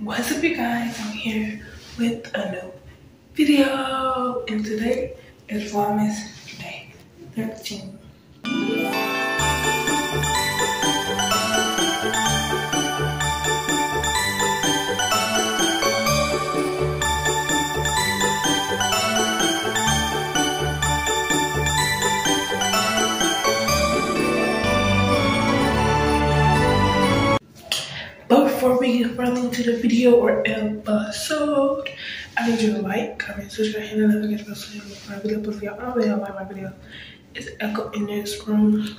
What's up you guys? I'm here with a new video and today is Vlogmas Day 13. But before we get further into the video or episode, I need you to like, comment, subscribe, and notification bell so you don't my video. But if y'all already like my video, it's echo in this room.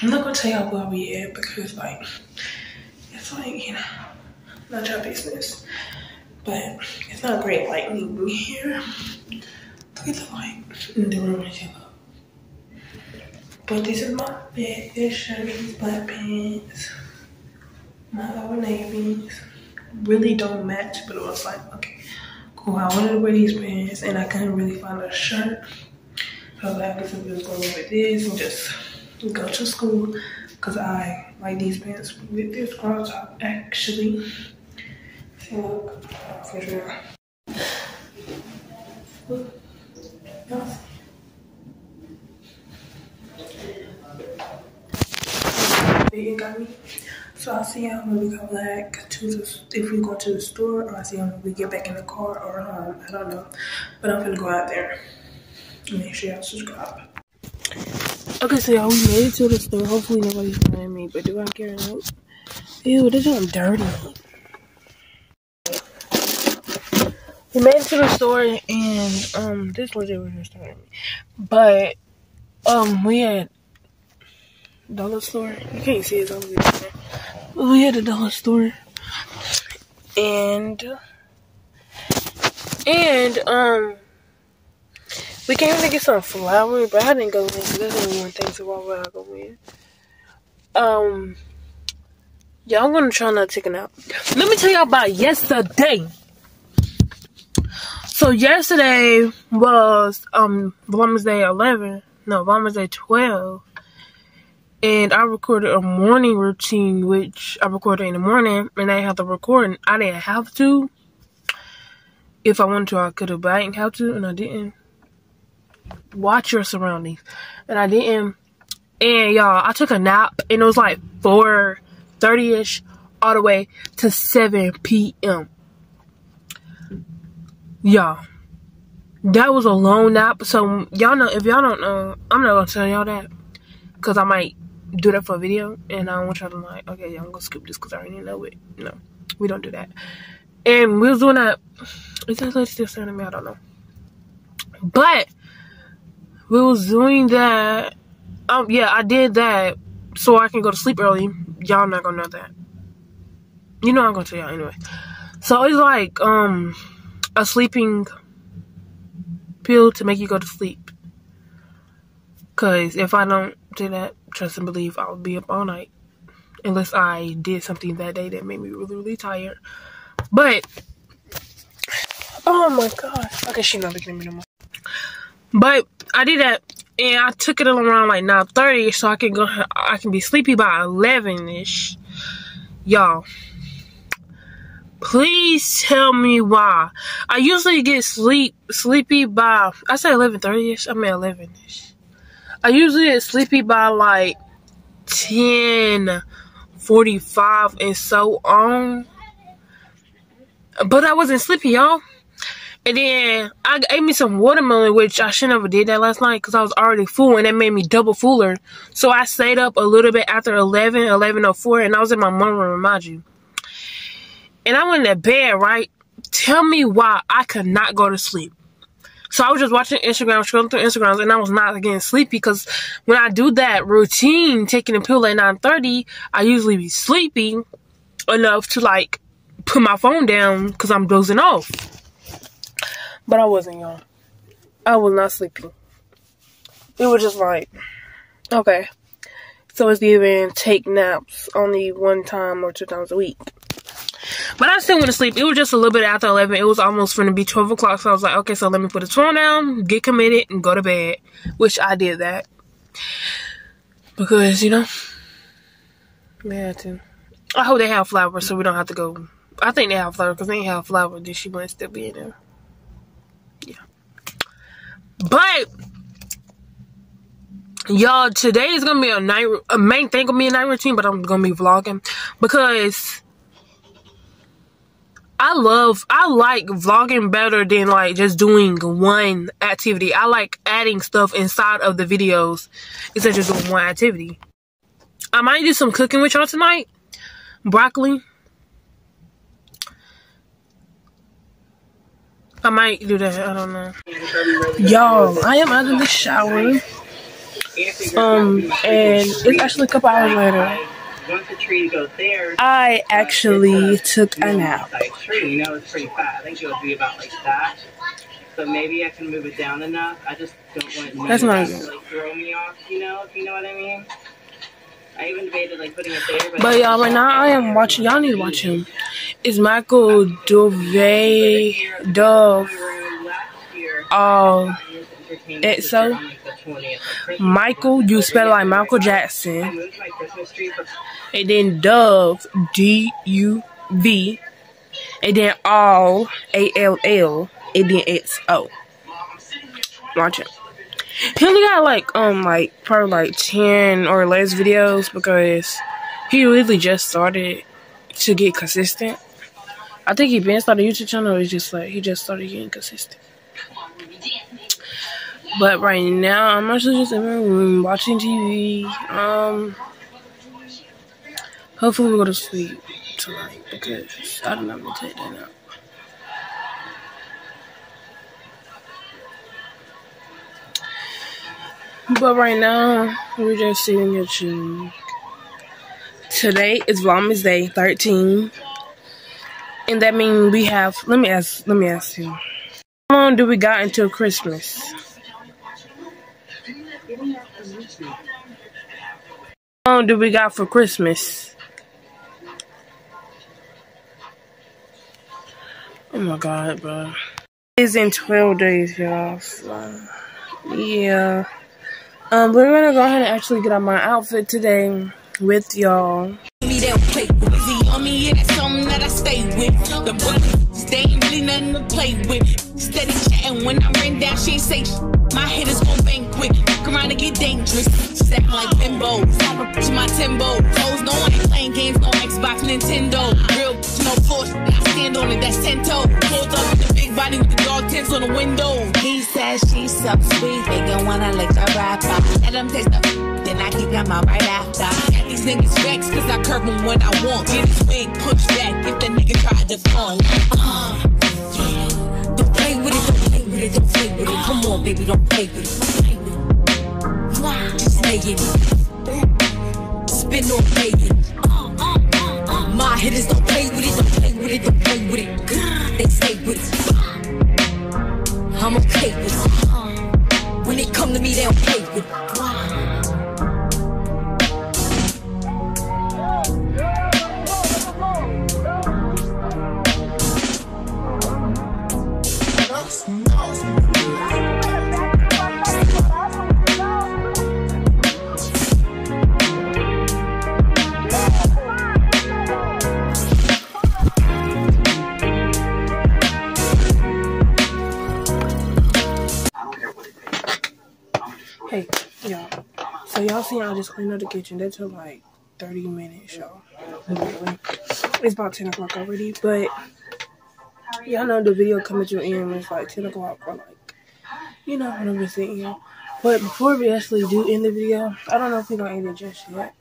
I'm not gonna tell y'all where we at because like it's like you know not your business. But it's not great lighting here. Look at the light in the room is yellow. But this is my bed, this shirt, these black pants my little navies really don't match, but it was like, okay, cool. I wanted to wear these pants and I couldn't really find a shirt. So I was like, I guess I'm just gonna wear this and just go to school because I like these pants with this crop top actually. Look, for sure. And got me. So I'll see y'all when we come back to the, if we go to the store or I'll see y'all when we get back in the car or home. I don't know. But I'm gonna go out there. Make sure y'all subscribe. Okay, so y'all, we made it to the store. Hopefully nobody's behind me, but do I care? Nope. Ew, this is dirty. We made it to the store and um this was it was just starting. But um we had dollar store. You can't see it over there. We had a dollar store. And and um we came to get some flour, but I didn't go in because that's only one thing, so why I go in? Um Yeah, I'm gonna try not a nap. Let me tell y'all about yesterday. So yesterday was um Vlogmas Day 11. No, Vlogmas Day 12 and I recorded a morning routine, which I recorded in the morning, and I had to record. And I didn't have to. If I wanted to, I could have, but I didn't have to, and I didn't. Watch your surroundings, and I didn't. And y'all, I took a nap, and it was like four thirty ish, all the way to seven p.m. Y'all, that was a long nap. So y'all know, if y'all don't know, I'm not gonna tell y'all that, cause I might do that for a video and I don't want y'all to like, okay, yeah, I'm gonna skip this because I already know it. No, we don't do that. And we was doing that. Is that lady still at me? I don't know. But we was doing that. Um, yeah, I did that so I can go to sleep early. Y'all not gonna know that. You know I'm gonna tell y'all anyway. So it's like um a sleeping pill to make you go to sleep. Cause if I don't do that, trust and believe I'll be up all night. Unless I did something that day that made me really, really tired. But oh my gosh. Okay, she's not looking at me no more. But I did that and I took it around like 9:30 so I can go I can be sleepy by 11ish. Y'all. Please tell me why. I usually get sleep sleepy by I say 11:30ish. I mean 11ish. I usually get sleepy by like 10, 45 and so on. But I wasn't sleepy, y'all. And then I ate me some watermelon, which I should never did that last night because I was already full and that made me double fuller. So I stayed up a little bit after 11, 11.04 and I was in my mom room, mind you. And I went to bed, right? Tell me why I could not go to sleep. So I was just watching Instagram, scrolling through Instagrams, and I was not getting sleepy because when I do that routine, taking a pill at 9.30, I usually be sleepy enough to like put my phone down because I'm dozing off. But I wasn't, y'all. I was not sleeping. It was just like, okay. So it's even take naps only one time or two times a week. But I still went to sleep. It was just a little bit after 11. It was almost going to be 12 o'clock. So I was like, okay, so let me put the phone down, get committed, and go to bed. Which I did that. Because, you know, we had to. I hope they have flowers so we don't have to go I think they have flowers because they have flowers. Then she might still be in there. Yeah. But y'all, today is gonna be a night. A main thing gonna be a night routine, but I'm gonna be vlogging because I love, I like vlogging better than like just doing one activity. I like adding stuff inside of the videos instead of just doing one activity. I might do some cooking with y'all tonight. Broccoli. I might do that. I don't know. Y'all, I am out of the shower. Um, and it's actually a couple hours later. Once the tree goes there, I actually took a nap. Tree, you know, it's pretty fat. I think it would be about like that. So maybe I can move it down enough. I just don't want it That's not to like, throw me off, you know, if you know what I mean. I even debated like putting it there, but, but y'all, right now I am watching. Y'all need to watch him. It's Michael Dove Dove. Um, it's so Michael, you spell like Michael Jackson, and then Dove D U V, and then all A L L, and then X O. Watch it. He only got like um like probably like ten or less videos because he really just started to get consistent. I think he been started a YouTube channel. It's just like he just started getting consistent. But right now, I'm actually just in my room watching TV. Um, hopefully we'll go to sleep tonight because I don't. I'm gonna take that out. But right now, we're just sitting at chilling. Today is Vlogmas Day 13. And that means we have, let me ask, let me ask you. How long do we got until Christmas? How long do we got for Christmas? Oh my god, bro. It's in 12 days, y'all. So, yeah. Um, we're gonna go ahead and actually get on my outfit today with y'all. They ain't really nothing to play with. Steady chatting when I ran down, she ain't say My head is gon' bang quick. Fuck around and get dangerous. Step like bimbo. I'ma my timbo. Toes no, I ain't playing games, no Xbox, Nintendo. Real no force. I stand on it, that's ten toe. Pulled up with the big body with the dog tents on the window. He says she's so sweet. They gon' wanna lick the rapper. Let them taste the then I kick out my right after. Got these niggas vexed cause I curve them when I want. Get his wig pushed back if the nigga try to fall. Uh, don't play with it, don't play with it, don't play with it. Come on, baby, don't play with it. Just lay it. Spin on play it. My hitters don't it, don't play with it. They stay with it. I'm okay with it. Y'all see I just cleaned up the kitchen. That took like 30 minutes, y'all. It's about 10 o'clock already, but y'all know the video coming to an end it's like 10 o'clock or like, you know, when I'm here. But before we actually do end the video, I don't know if we're gonna end it just yet.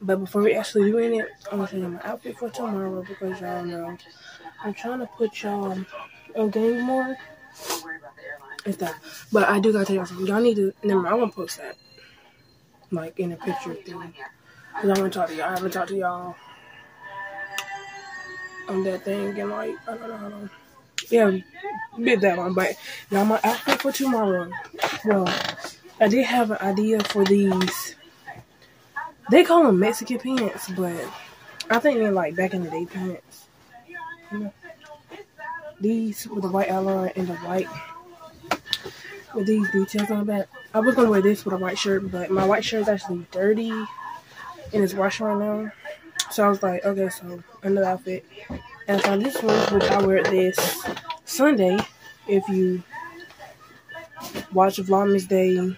But before we actually do end it, I'm gonna show you my outfit for tomorrow because y'all know I'm trying to put y'all on game more it's that. But I do gotta tell y'all something. Y'all need to. Never mind, I'm gonna post that. Like in a picture thing. Cause I wanna talk to y'all. I haven't talked to y'all on that thing and like I don't know how long. Yeah, bit that one. But y'all my outfit for tomorrow. Well, I did have an idea for these. They call them Mexican pants, but I think they're like back in the day pants. You know? These with the white outline and the white with these details on the back. I was gonna wear this with a white shirt, but my white shirt is actually dirty and it's washing right now. So I was like, okay, so another outfit. And found this one, which I wear this Sunday. If you watch Vlogmas Day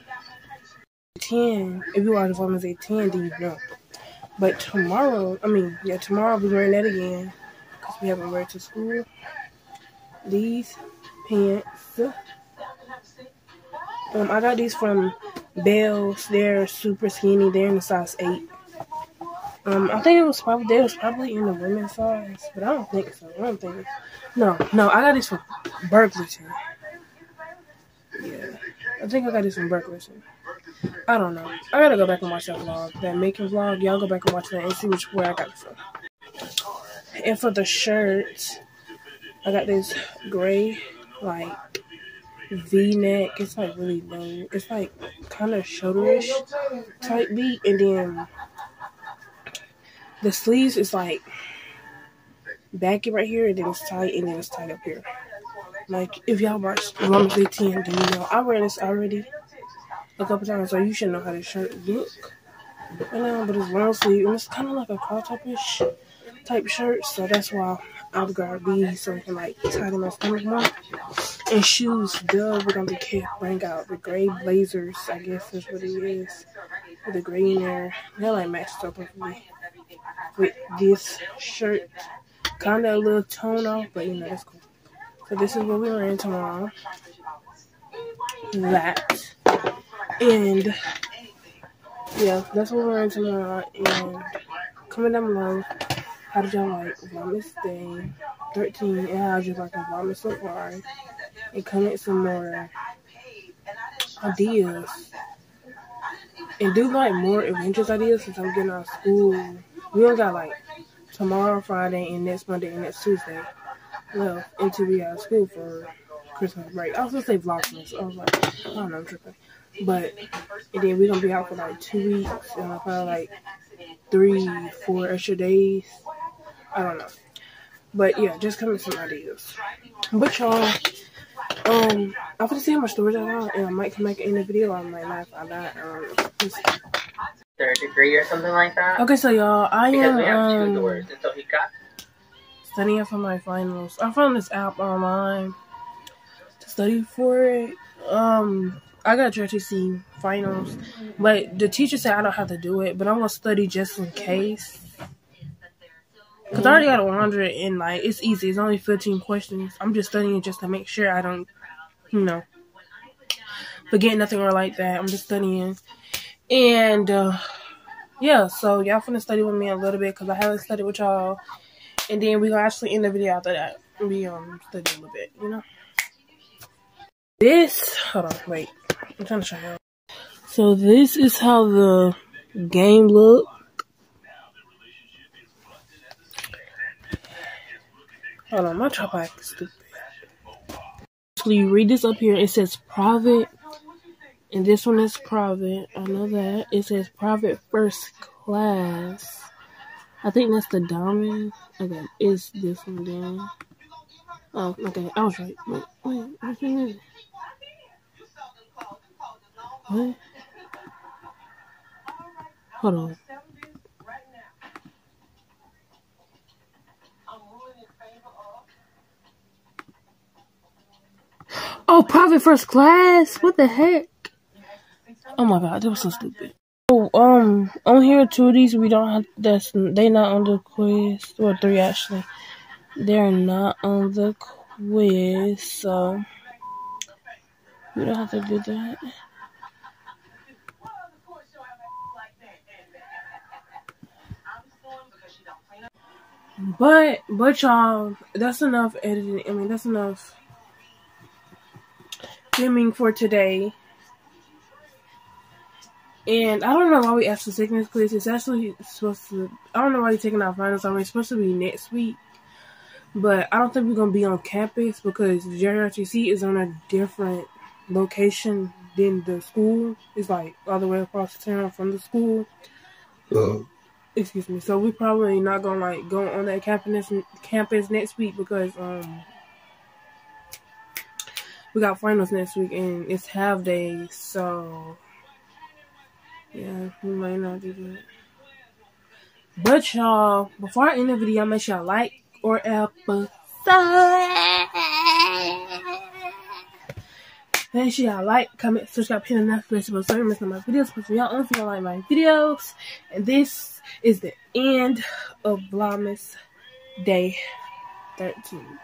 10, if you watch Vlogmas Day 10, then you know. But tomorrow, I mean, yeah, tomorrow I'll be wearing that again because we haven't wear it to school. These pants. Um, I got these from Bells. They're super skinny. They're in the size 8. Um, I think it was probably they was probably in the women's size, but I don't think so. I don't think. No, no, I got these from Burlington. Yeah, I think I got these from Burlington. I don't know. I gotta go back and watch that vlog, that making vlog. Y'all go back and watch that and see which where I got it from. And for the shirts, I got this gray like V-neck. It's like really low. It's like kind of shoulderish type beat, and then the sleeves is like baggy right here, and then it's tight, and then it's tight up here. Like if y'all watch Day 10, then you know I wear this already a couple times, so you should know how this shirt look. Right now, but it's long sleeve, and it's kind of like a crop topish type shirt, so that's why I've got these so I can like tighten my stomach more. And shoes, duh, we're gonna be. Bring out the gray blazers, I guess that's what it is. With the gray in there. They're like matched up with me with this shirt. Kinda a little tone off, but you know, that's cool. So this is what we're wearing tomorrow. That. And yeah, that's what we're wearing tomorrow. And comment down below, how did y'all like Vlogmas Day 13 and how did you like Vlogmas so far? And comment some more ideas. And do like more adventures ideas since I'm getting out of school we only got like tomorrow, Friday, and next Monday and next Tuesday. Well, until we out of school for Christmas break. I was gonna say Vlogmas. I was like, I don't know, I'm tripping. But and then we're gonna be out for like two weeks and probably like three, four extra days. I don't know. But yeah, just come with some ideas. But y'all, um, I'm gonna see how much storage I got, and I might come back in the video. on my not find out. Um, third degree or something like that. Okay, so y'all, I because am we have um, tutors, and so he got studying for my finals. I found this app online to study for it. Um, I got JROTC finals, but the teacher said I don't have to do it, but I'm gonna study just in case. Cause I already got a 100 and like it's easy. It's only 15 questions. I'm just studying just to make sure I don't, you know, forget nothing or like that. I'm just studying, and uh, yeah. So y'all finna study with me a little bit because I haven't studied with y'all, and then we gonna actually end the video after that. We um study a little bit, you know. This hold on, wait. I'm trying to show you. So this is how the game look. Hold on, my tripod is stupid. So you read this up here, it says private, and this one is private. I know that. It says private first class. I think that's the diamond. Okay, it's this one then. Oh, okay, I was right. Wait, wait? What? Hold on. Oh, private first class. What the heck? Oh my god, that was so stupid. Oh, um, on here two of these we don't have. That's they not on the quiz. Well, three actually. They're not on the quiz, so we don't have to do that. But but y'all, that's enough editing. I mean, that's enough filming for today. And I don't know why we actually taking sickness quiz. It's actually supposed to. I don't know why we're taking our finals already. It's supposed to be next week, but I don't think we're gonna be on campus because JROTC is on a different location than the school. It's like all the way across the town from the school. Uh, excuse me. So we're probably not gonna like go on that campus campus next week because um we got finals next week and it's half days. So yeah, we might not do that. But y'all, before I end the video, make sure y'all like or episode. Make sure y'all like, comment, subscribe, hit the notification bell so you miss my videos. Put y'all on if you like my videos. And this is the end of Vlogmas Day 13.